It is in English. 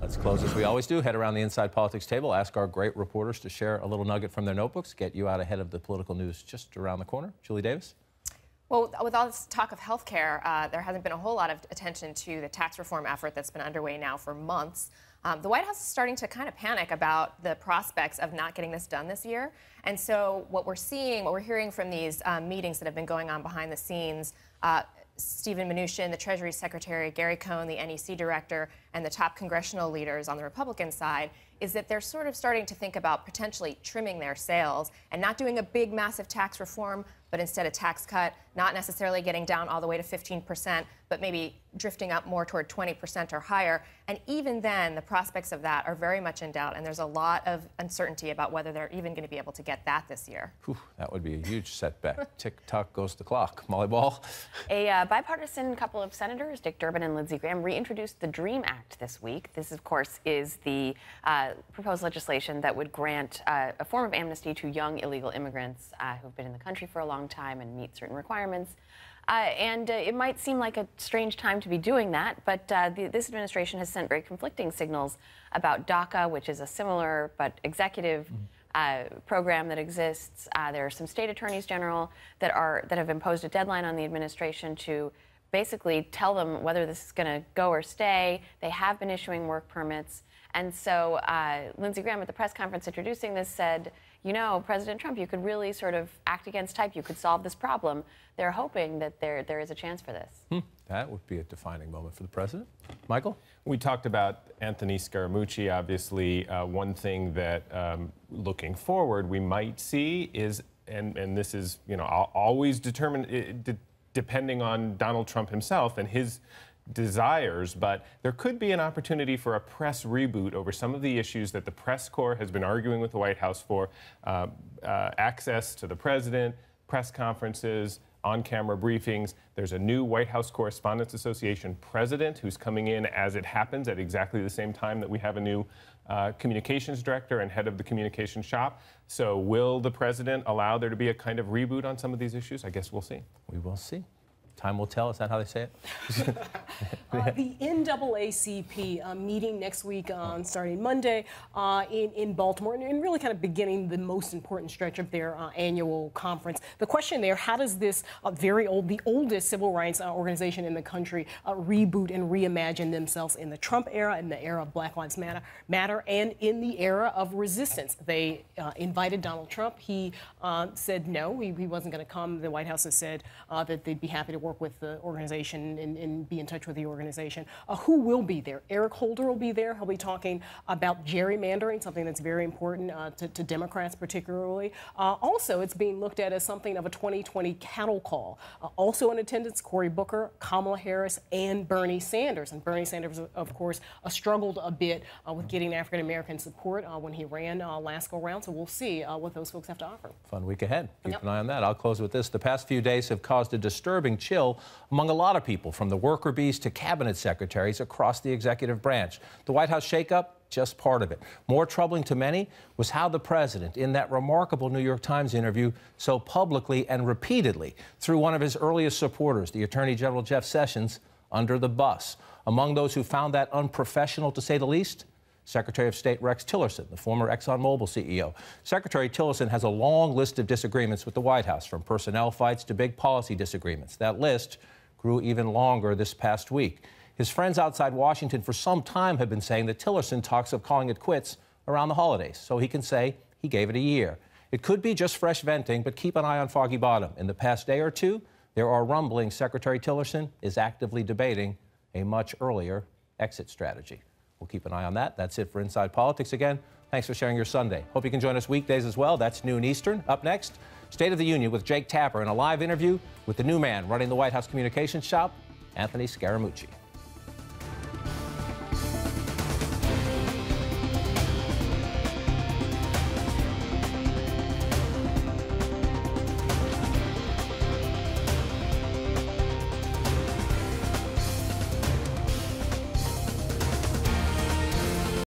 Let's close as we always do. Head around the inside politics table, ask our great reporters to share a little nugget from their notebooks, get you out ahead of the political news just around the corner. Julie Davis. Well, with all this talk of health care, uh, there hasn't been a whole lot of attention to the tax reform effort that's been underway now for months. Um, the White House is starting to kind of panic about the prospects of not getting this done this year. And so, what we're seeing, what we're hearing from these um, meetings that have been going on behind the scenes, uh, Steven Mnuchin, the Treasury Secretary, Gary Cohn, the NEC Director, and the top congressional leaders on the Republican side is that they're sort of starting to think about potentially trimming their sails and not doing a big, massive tax reform, but instead a tax cut, not necessarily getting down all the way to 15%, but maybe drifting up more toward 20% or higher. And even then, the prospects of that are very much in doubt, and there's a lot of uncertainty about whether they're even going to be able to get that this year. Whew, that would be a huge setback. Tick tock goes the clock. Molly Ball. A uh, bipartisan couple of senators, Dick Durbin and Lindsey Graham, reintroduced the DREAM Act this week. This, of course, is the uh, proposed legislation that would grant uh, a form of amnesty to young illegal immigrants uh, who've been in the country for a long time and meet certain requirements. Uh, and uh, it might seem like a strange time to be doing that, but uh, the, this administration has sent very conflicting signals about DACA, which is a similar but executive mm. program that exists. Uh, there are some state attorneys general that are that have imposed a deadline on the administration to basically tell them whether this is going to go or stay. They have been issuing work permits. And so uh, Lindsey Graham at the press conference introducing this said, you know, President Trump, you could really sort of act against type. You could solve this problem. They're hoping that there, there is a chance for this. Hmm. That would be a defining moment for the president. Michael? We talked about Anthony Scaramucci. Obviously, uh, one thing that um, looking forward we might see is, and, and this is, you know, always determined, depending on Donald Trump himself and his desires, but there could be an opportunity for a press reboot over some of the issues that the press corps has been arguing with the White House for uh, uh, access to the president, press conferences, on camera briefings. There's a new White House Correspondents Association president who's coming in as it happens at exactly the same time that we have a new uh, communications director and head of the communications shop. So, will the president allow there to be a kind of reboot on some of these issues? I guess we'll see. We will see. Time will tell. Is that how they say it? uh, the NAACP uh, meeting next week on starting Monday uh, in, in Baltimore and really kind of beginning the most important stretch of their uh, annual conference. The question there, how does this uh, very old, the oldest civil rights uh, organization in the country reboot and reimagine themselves in the Trump era, in the era of Black Lives Matter, matter and in the era of resistance? They invited Donald Trump. He said no, he, he wasn't going to come. The White House has said that they'd be happy to work with the organization and, and be in touch with the organization. Uh, who will be there? Eric Holder will be there. He'll be talking about gerrymandering, something that's very important uh, to, to, Democrats particularly. Uh, also, it's being looked at as something of a 2020 cattle call. Uh, also in attendance, Cory Booker, Kamala Harris, and Bernie Sanders. And Bernie Sanders, of course, uh, struggled a bit uh, with getting African American support when he ran last go round. So we'll see what those folks have to offer. Fun week ahead. Keep yep. an eye on that. I'll close with this. The past few days have caused a disturbing chill among a lot of people, from the worker bees to cabinet secretaries across the executive branch. The White House shakeup, just part of it. More troubling to many was how the president, in that remarkable New York Times interview, so publicly and repeatedly threw one of his earliest supporters, the Attorney General Jeff Sessions, under the bus. Among those who found that unprofessional, to say the least, Secretary of State Rex Tillerson, the former ExxonMobil CEO. Secretary Tillerson has a long list of disagreements with the White House, from personnel fights to big policy disagreements. That list grew even longer this past week. His friends outside Washington for some time have been saying that Tillerson talks of calling it quits around the holidays, so he can say he gave it a year. It could be just fresh venting, but keep an eye on Foggy Bottom. In the past day or two, there are rumblings Secretary Tillerson is actively debating a much earlier exit strategy. We'll keep an eye on that. That's it for Inside Politics again. Thanks for sharing your Sunday. Hope you can join us weekdays as well. That's noon Eastern. Up next, State of the Union with Jake Tapper in a live interview with the new man running the White House communications shop, Anthony Scaramucci.